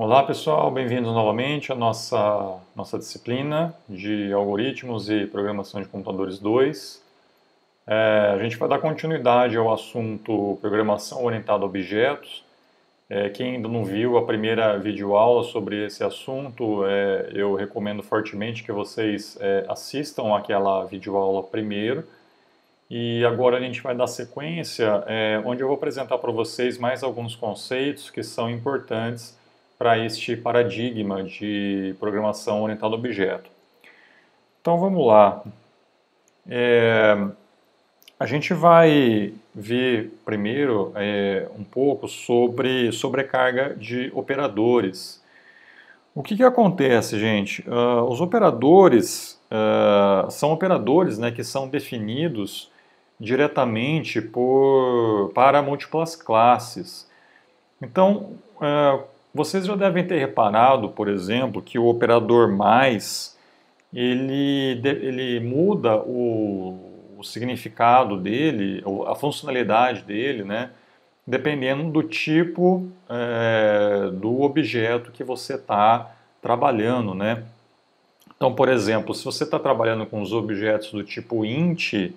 Olá pessoal, bem-vindos novamente à nossa, nossa disciplina de Algoritmos e Programação de Computadores 2. É, a gente vai dar continuidade ao assunto Programação Orientada a Objetos. É, quem ainda não viu a primeira videoaula sobre esse assunto, é, eu recomendo fortemente que vocês é, assistam aquela videoaula primeiro. E agora a gente vai dar sequência, é, onde eu vou apresentar para vocês mais alguns conceitos que são importantes para este paradigma de programação orientada a objeto. Então vamos lá. É, a gente vai ver primeiro é, um pouco sobre sobrecarga de operadores. O que, que acontece, gente? Uh, os operadores uh, são operadores né, que são definidos diretamente por, para múltiplas classes. Então, uh, vocês já devem ter reparado, por exemplo, que o operador mais ele, ele muda o, o significado dele, a funcionalidade dele, né? dependendo do tipo é, do objeto que você está trabalhando. Né? Então, por exemplo, se você está trabalhando com os objetos do tipo int,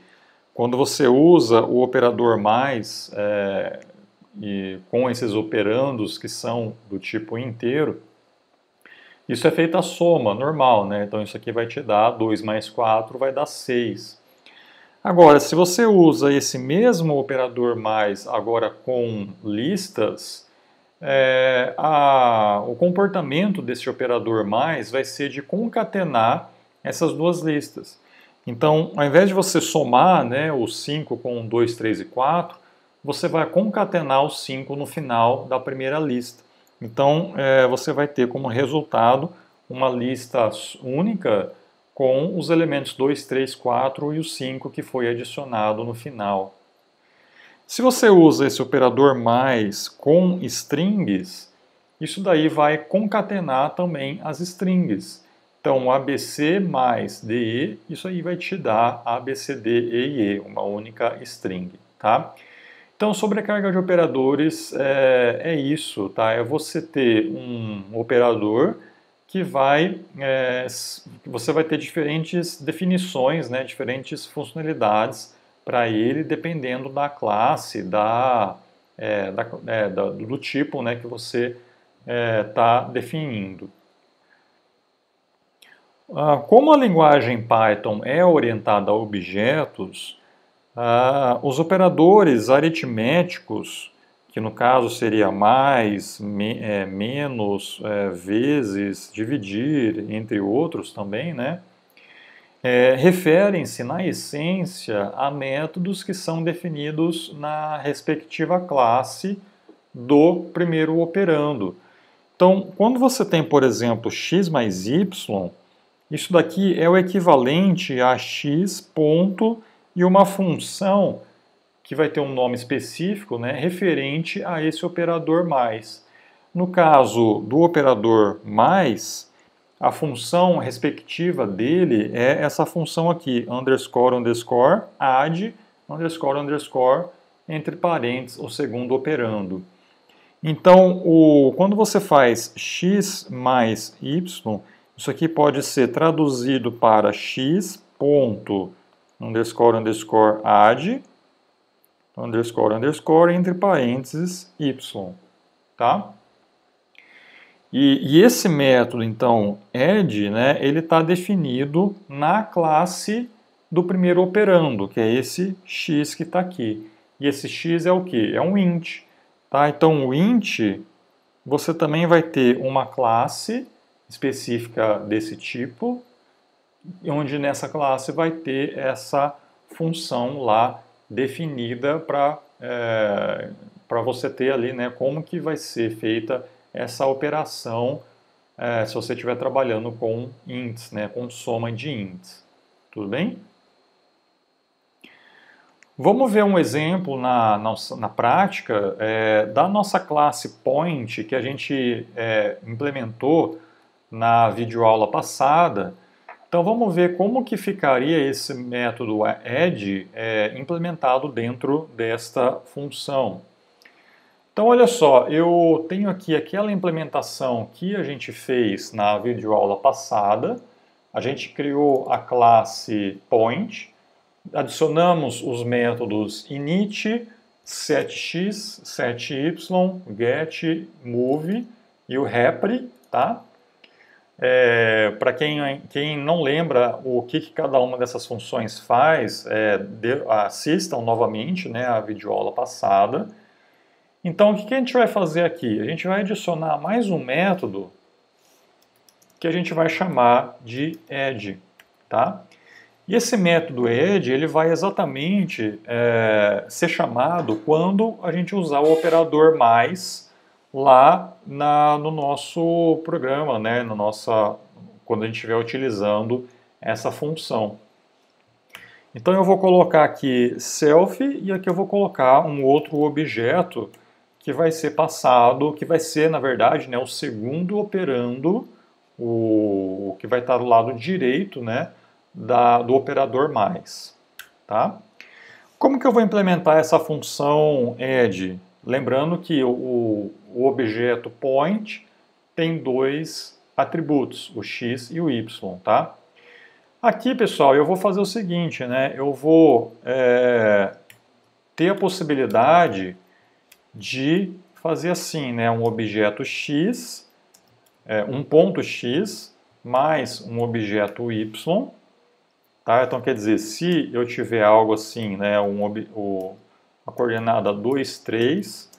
quando você usa o operador mais, é, e com esses operandos que são do tipo inteiro, isso é feita a soma normal, né? Então isso aqui vai te dar 2 mais 4 vai dar 6. Agora, se você usa esse mesmo operador mais agora com listas, é, a, o comportamento desse operador mais vai ser de concatenar essas duas listas. Então, ao invés de você somar né, o 5 com 2, 3 e 4, você vai concatenar os 5 no final da primeira lista. Então, é, você vai ter como resultado uma lista única com os elementos 2, 3, 4 e o 5 que foi adicionado no final. Se você usa esse operador mais com strings, isso daí vai concatenar também as strings. Então, ABC mais DE, isso aí vai te dar ABCD E, uma única string, tá? Então, sobrecarga de operadores é, é, isso, tá? É você ter um operador que vai, é, você vai ter diferentes definições, né, diferentes funcionalidades para ele, dependendo da classe, da, é, da, é, da do tipo né, que você está é, definindo. Ah, como a linguagem Python é orientada a objetos, ah, os operadores aritméticos, que no caso seria mais, me, é, menos, é, vezes, dividir, entre outros também, né? É, referem-se, na essência, a métodos que são definidos na respectiva classe do primeiro operando. Então, quando você tem, por exemplo, x mais y, isso daqui é o equivalente a x ponto e uma função que vai ter um nome específico né, referente a esse operador mais. No caso do operador mais, a função respectiva dele é essa função aqui, underscore, underscore, add, underscore, underscore, entre parênteses, o segundo operando. Então, o, quando você faz x mais y, isso aqui pode ser traduzido para x ponto underscore, underscore, add, underscore, underscore, entre parênteses, y, tá? E, e esse método, então, add, né, ele está definido na classe do primeiro operando, que é esse x que está aqui. E esse x é o que? É um int. Tá? Então, o int, você também vai ter uma classe específica desse tipo, onde nessa classe vai ter essa função lá definida para é, para você ter ali né, como que vai ser feita essa operação é, se você estiver trabalhando com ints, né, com soma de ints. Tudo bem? Vamos ver um exemplo na, na, na prática é, da nossa classe point que a gente é, implementou na videoaula passada então vamos ver como que ficaria esse método add é, implementado dentro desta função. Então, olha só, eu tenho aqui aquela implementação que a gente fez na videoaula passada. A gente criou a classe point, adicionamos os métodos init, setX, sety, get, move e o repre, tá? É, Para quem, quem não lembra o que, que, cada uma dessas funções faz, é, de, assistam novamente né, a videoaula passada. Então, o que, que a gente vai fazer aqui? A gente vai adicionar mais um método que a gente vai chamar de add, tá? E esse método add, ele vai exatamente é, ser chamado quando a gente usar o operador mais lá na, no nosso programa, né, no nossa, quando a gente estiver utilizando essa função. Então eu vou colocar aqui self e aqui eu vou colocar um outro objeto que vai ser passado, que vai ser, na verdade, né, o segundo operando, o, que vai estar do lado direito né, da, do operador mais. Tá? Como que eu vou implementar essa função add? Lembrando que o, o objeto point tem dois atributos, o x e o y. Tá? Aqui, pessoal, eu vou fazer o seguinte, né? eu vou é, ter a possibilidade de fazer assim, né, um objeto x, é, um ponto x, mais um objeto y, tá? Então, quer dizer, se eu tiver algo assim, né, um, o, a coordenada 2, 3,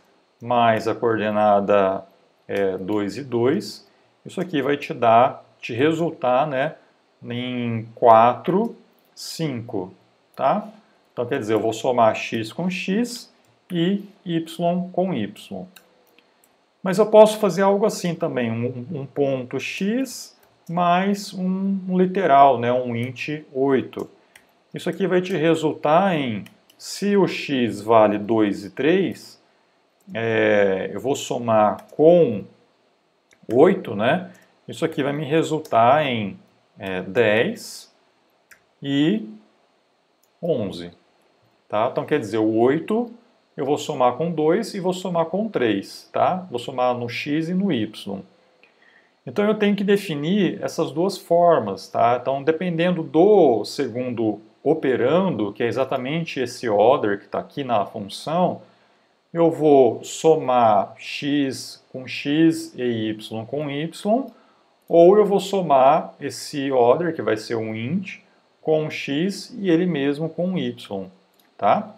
mais a coordenada é, 2 e 2, isso aqui vai te dar, te resultar, né, em 4, 5, tá? Então, quer dizer, eu vou somar x com x, e y com y. Mas eu posso fazer algo assim também, um, um ponto x mais um, literal, né, um int 8. Isso aqui vai te resultar em, se o x vale 2 e 3, é, eu vou somar com 8, né? Isso aqui vai me resultar em é, 10 e 11. Tá? Então, quer dizer, o 8 eu vou somar com 2 e vou somar com 3, tá? Vou somar no x e no y. Então eu tenho que definir essas duas formas, tá? Então dependendo do segundo operando, que é exatamente esse order que está aqui na função, eu vou somar x com x e y com y, ou eu vou somar esse order, que vai ser um int, com x e ele mesmo com y, tá?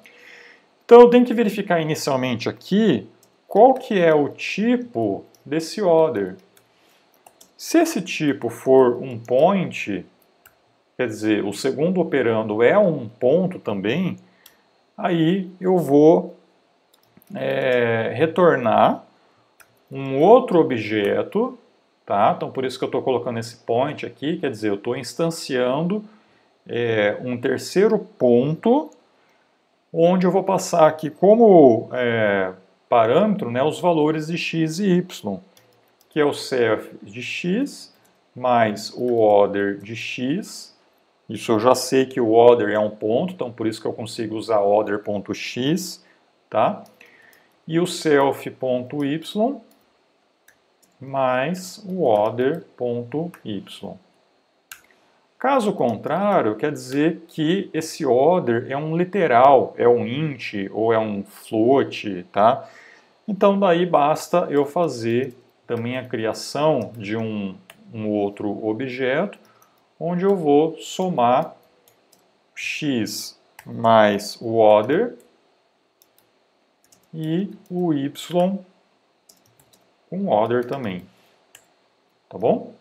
Então eu tenho que verificar inicialmente aqui qual que é o tipo desse order. Se esse tipo for um point, quer dizer, o segundo operando é um ponto também, aí eu vou é, retornar um outro objeto, tá? Então por isso que eu estou colocando esse point aqui, quer dizer, eu estou instanciando é, um terceiro ponto onde eu vou passar aqui como é, parâmetro né, os valores de x e y, que é o self de x mais o order de x. Isso eu já sei que o order é um ponto, então por isso que eu consigo usar order.x, tá? E o self.y mais o order.y. Caso contrário, quer dizer que esse order é um literal, é um int ou é um float, tá? Então daí basta eu fazer também a criação de um, um outro objeto, onde eu vou somar x mais o order e o y com order também, tá bom?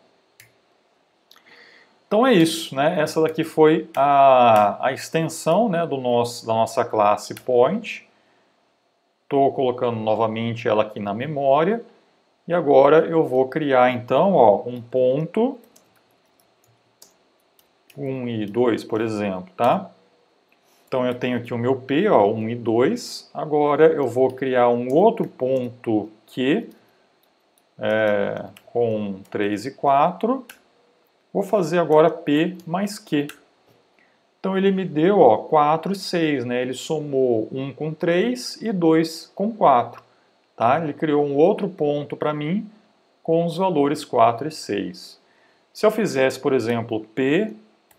Então é isso, né? Essa daqui foi a, a extensão né, do nosso, da nossa classe point. Estou colocando novamente ela aqui na memória. E agora eu vou criar então ó, um ponto 1 e 2, por exemplo, tá? Então eu tenho aqui o meu P, ó, 1 e 2. Agora eu vou criar um outro ponto Q é, com 3 e 4 Vou fazer agora P mais Q. Então ele me deu ó, 4 e 6, né? ele somou 1 com 3 e 2 com 4. Tá? Ele criou um outro ponto para mim com os valores 4 e 6. Se eu fizesse, por exemplo, P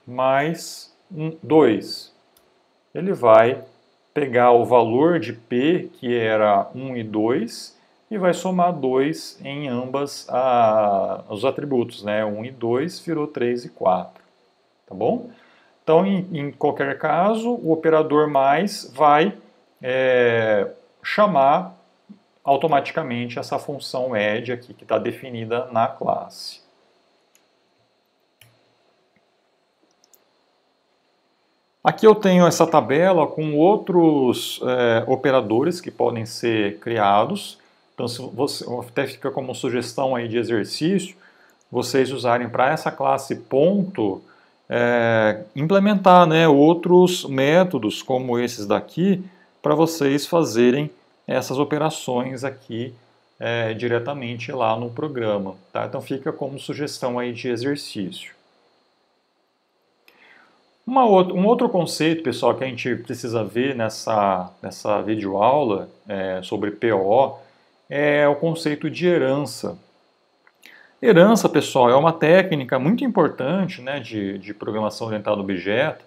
mais 2, ele vai pegar o valor de P, que era 1 e 2, e vai somar 2 em ambas a, os atributos, né? 1 e 2 virou 3 e 4, tá bom? Então, em, em qualquer caso, o operador mais vai é, chamar automaticamente essa função add aqui que está definida na classe. Aqui eu tenho essa tabela com outros é, operadores que podem ser criados. Então, se você, até fica como sugestão aí de exercício, vocês usarem para essa classe ponto, é, implementar né, outros métodos como esses daqui, para vocês fazerem essas operações aqui é, diretamente lá no programa. Tá? Então fica como sugestão aí de exercício. Outra, um outro conceito, pessoal, que a gente precisa ver nessa, nessa videoaula é, sobre PO é o conceito de herança. Herança, pessoal, é uma técnica muito importante né, de, de programação orientada a objeto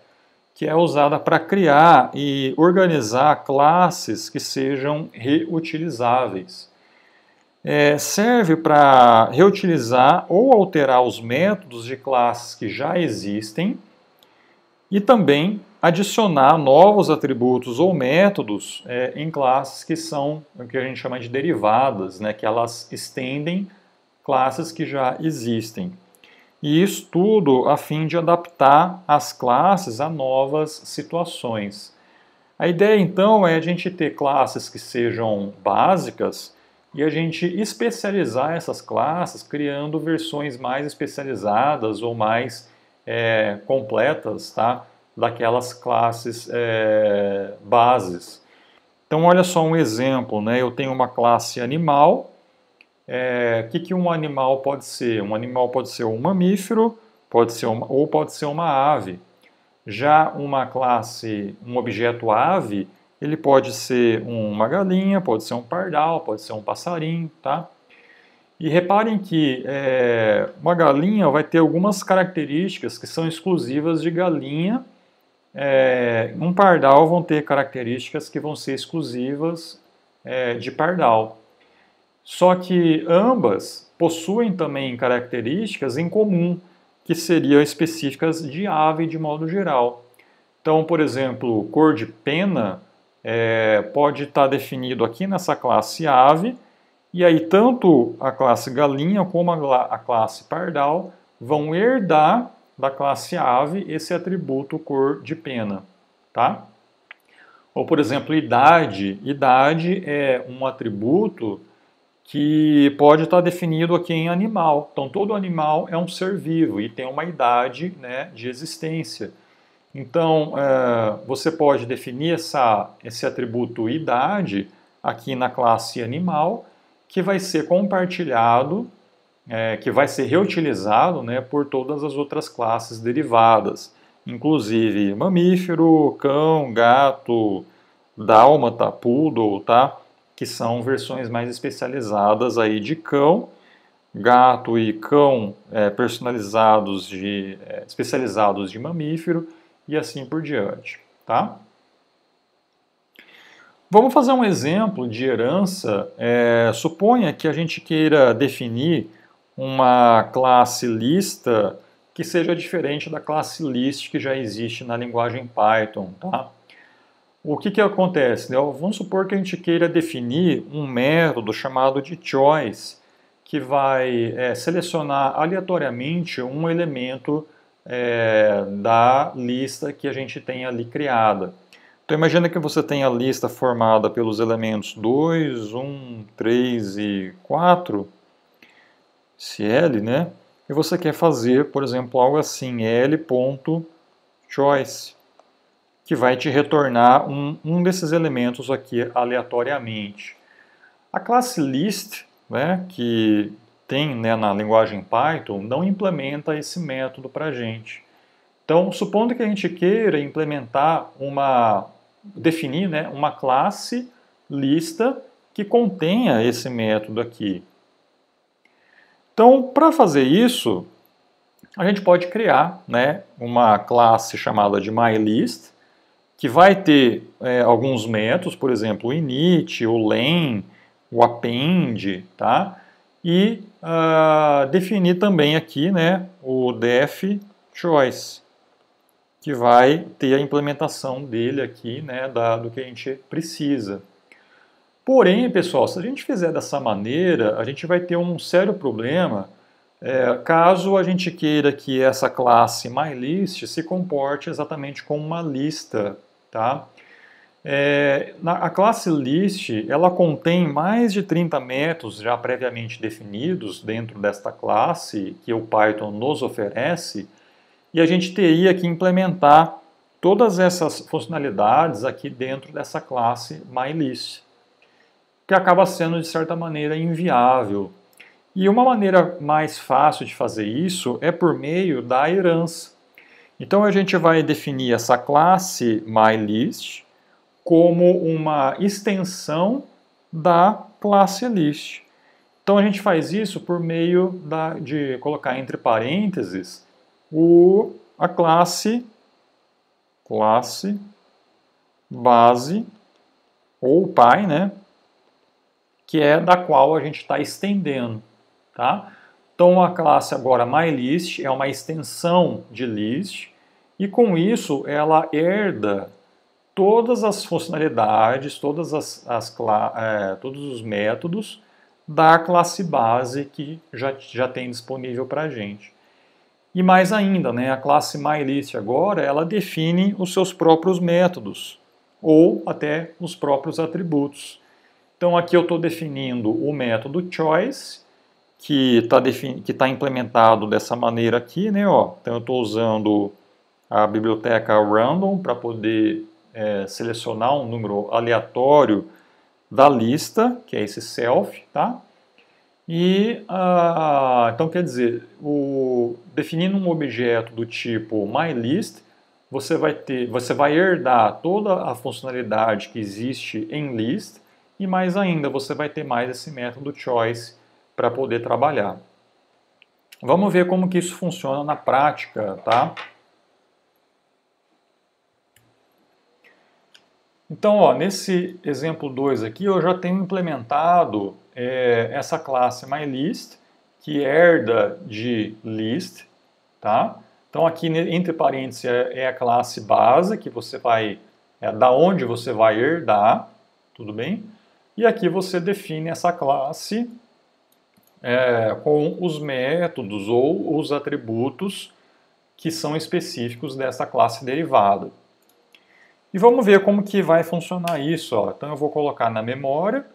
que é usada para criar e organizar classes que sejam reutilizáveis. É, serve para reutilizar ou alterar os métodos de classes que já existem e também adicionar novos atributos ou métodos é, em classes que são o que a gente chama de derivadas, né, que elas estendem classes que já existem. E isso tudo a fim de adaptar as classes a novas situações. A ideia então é a gente ter classes que sejam básicas e a gente especializar essas classes criando versões mais especializadas ou mais é, completas tá, daquelas classes é, bases. Então, olha só um exemplo: né? eu tenho uma classe animal. É, o que, que um animal pode ser? Um animal pode ser um mamífero, pode ser uma, ou pode ser uma ave. Já uma classe, um objeto ave, ele pode ser uma galinha, pode ser um pardal, pode ser um passarinho, tá? E reparem que é, uma galinha vai ter algumas características que são exclusivas de galinha. É, um pardal vão ter características que vão ser exclusivas é, de pardal. Só que ambas possuem também características em comum, que seriam específicas de ave de modo geral. Então, por exemplo, cor de pena é, pode estar definido aqui nessa classe ave, e aí, tanto a classe galinha como a classe pardal vão herdar da classe ave esse atributo cor de pena, tá? Ou, por exemplo, idade. Idade é um atributo que pode estar definido aqui em animal. Então, todo animal é um ser vivo e tem uma idade né, de existência. Então, é, você pode definir essa, esse atributo idade aqui na classe animal que vai ser compartilhado, é, que vai ser reutilizado né, por todas as outras classes derivadas, inclusive mamífero, cão, gato, dálmata, poodle, tá? que são versões mais especializadas aí de cão, gato e cão é, personalizados de é, especializados de mamífero e assim por diante, tá? Vamos fazer um exemplo de herança. É, suponha que a gente queira definir uma classe lista que seja diferente da classe list que já existe na linguagem Python. Tá? O que, que acontece? Né? Vamos supor que a gente queira definir um método chamado de choice, que vai é, selecionar aleatoriamente um elemento é, da lista que a gente tem ali criada. Então imagina que você tem a lista formada pelos elementos 2, 1, 3 e 4, CL, né? E você quer fazer, por exemplo, algo assim, L.choice, que vai te retornar um, um desses elementos aqui aleatoriamente. A classe list, né, que tem né, na linguagem Python, não implementa esse método para a gente. Então, supondo que a gente queira implementar uma, definir né, uma classe lista que contenha esse método aqui. Então, para fazer isso, a gente pode criar né, uma classe chamada de MyList, que vai ter é, alguns métodos, por exemplo, o init, o len, o append, tá? E uh, definir também aqui né, o def choice, que vai ter a implementação dele aqui, né, da, do que a gente precisa. Porém, pessoal, se a gente fizer dessa maneira, a gente vai ter um sério problema é, caso a gente queira que essa classe MyList se comporte exatamente como uma lista, tá? É, na, a classe list ela contém mais de 30 métodos já previamente definidos dentro desta classe que o Python nos oferece e a gente teria que implementar todas essas funcionalidades aqui dentro dessa classe MyList que acaba sendo, de certa maneira, inviável. E uma maneira mais fácil de fazer isso é por meio da herança. Então a gente vai definir essa classe MyList como uma extensão da classe list. Então a gente faz isso por meio da, de colocar entre parênteses o, a classe classe base ou pai, né? que é da qual a gente está estendendo. Tá? Então a classe agora MyList é uma extensão de list e com isso ela herda todas as funcionalidades, todas as, as é, todos os métodos da classe base que já, já tem disponível para a gente. E mais ainda, né, a classe MyList agora ela define os seus próprios métodos ou até os próprios atributos. Então aqui eu estou definindo o método choice, que está tá implementado dessa maneira aqui, né? Ó. Então eu estou usando a biblioteca random para poder é, selecionar um número aleatório da lista, que é esse self, tá? E ah, então quer dizer, o, definindo um objeto do tipo myList, você vai ter, você vai herdar toda a funcionalidade que existe em list e mais ainda, você vai ter mais esse método choice para poder trabalhar. Vamos ver como que isso funciona na prática, tá? Então, ó, nesse exemplo 2 aqui, eu já tenho implementado é, essa classe MyList, que herda de list, tá? Então, aqui entre parênteses é, é a classe base, que você vai, é da onde você vai herdar, tudo bem? E aqui você define essa classe é, com os métodos ou os atributos que são específicos dessa classe derivada. E vamos ver como que vai funcionar isso. Ó. Então eu vou colocar na memória,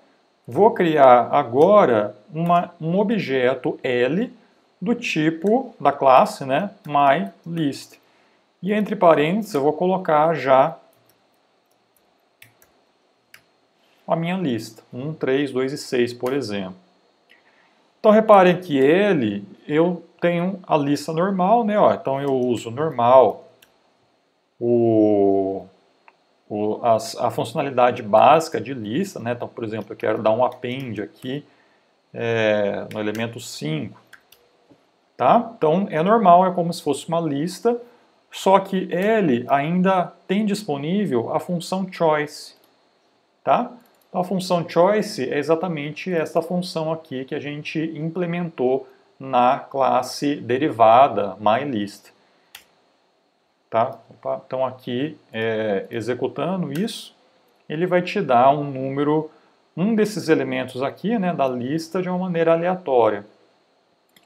vou criar agora uma, um objeto L do tipo da classe né, myList. E entre parênteses eu vou colocar já a minha lista, 1, 3, 2 e 6, por exemplo. Então reparem que ele, eu tenho a lista normal, né? Ó, então eu uso normal, o, o, as, a funcionalidade básica de lista, né? Então, por exemplo, eu quero dar um append aqui é, no elemento 5, tá? Então é normal, é como se fosse uma lista, só que ele ainda tem disponível a função choice, tá? Então, a função choice é exatamente essa função aqui que a gente implementou na classe derivada myList. Tá? Então aqui, é, executando isso, ele vai te dar um número, um desses elementos aqui né, da lista de uma maneira aleatória.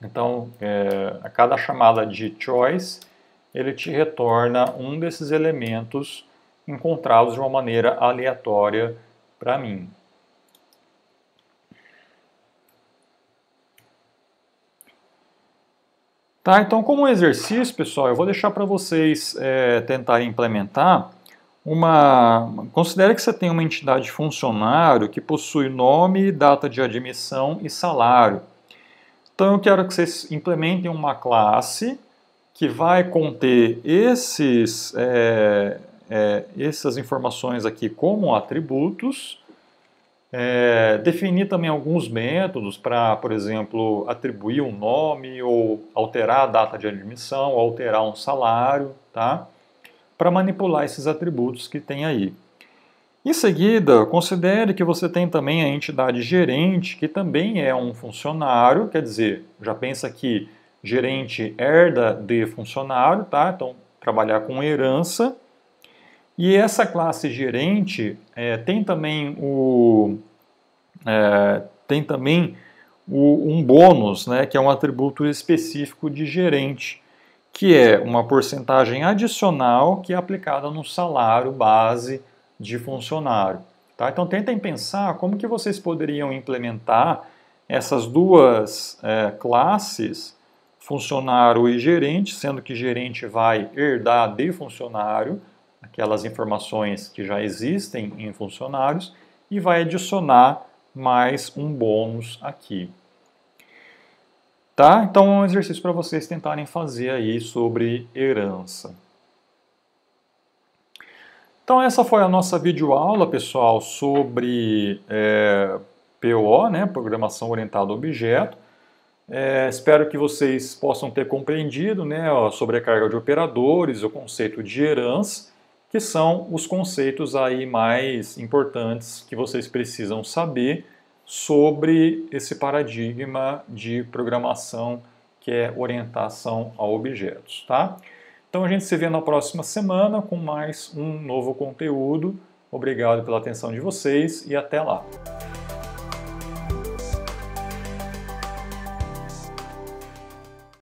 Então, é, a cada chamada de choice, ele te retorna um desses elementos encontrados de uma maneira aleatória para mim. Tá, então como exercício, pessoal, eu vou deixar para vocês é, tentarem implementar uma... Considere que você tem uma entidade funcionário que possui nome, data de admissão e salário. Então eu quero que vocês implementem uma classe que vai conter esses, é, é, essas informações aqui como atributos, É, definir também alguns métodos para, por exemplo, atribuir um nome ou alterar a data de admissão, ou alterar um salário, tá? Para manipular esses atributos que tem aí. Em seguida, considere que você tem também a entidade gerente, que também é um funcionário, quer dizer, já pensa que gerente herda de funcionário, tá? Então, trabalhar com herança. E essa classe gerente é, tem também o é, tem também o, um bônus, né, que é um atributo específico de gerente, que é uma porcentagem adicional que é aplicada no salário base de funcionário. Tá? Então tentem pensar como que vocês poderiam implementar essas duas é, classes, funcionário e gerente, sendo que gerente vai herdar de funcionário aquelas informações que já existem em funcionários e vai adicionar mais um bônus aqui. Tá? Então, é um exercício para vocês tentarem fazer aí sobre herança. Então, essa foi a nossa videoaula, pessoal, sobre é, PO, né, Programação Orientada a Objeto. É, espero que vocês possam ter compreendido né, a sobrecarga de operadores, o conceito de herança, que são os conceitos aí mais importantes que vocês precisam saber sobre esse paradigma de programação que é orientação a objetos, tá? Então a gente se vê na próxima semana com mais um novo conteúdo. Obrigado pela atenção de vocês e até lá.